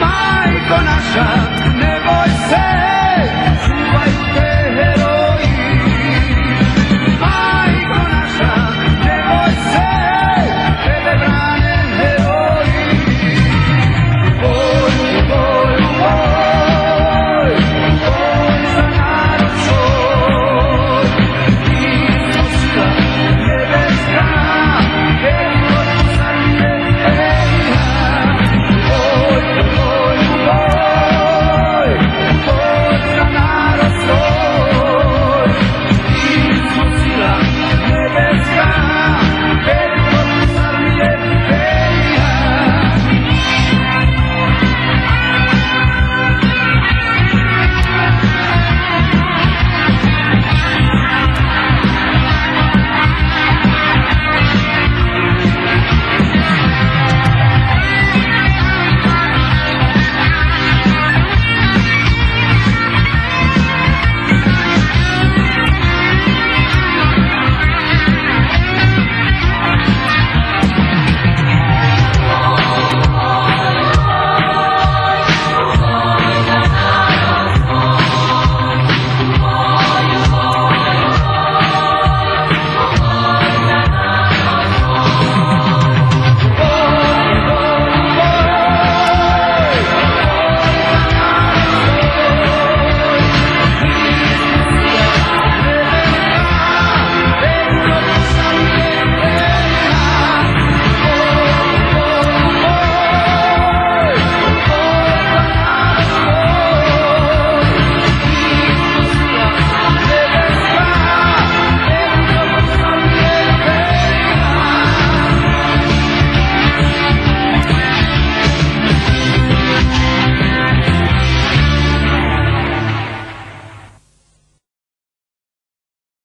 Majko naša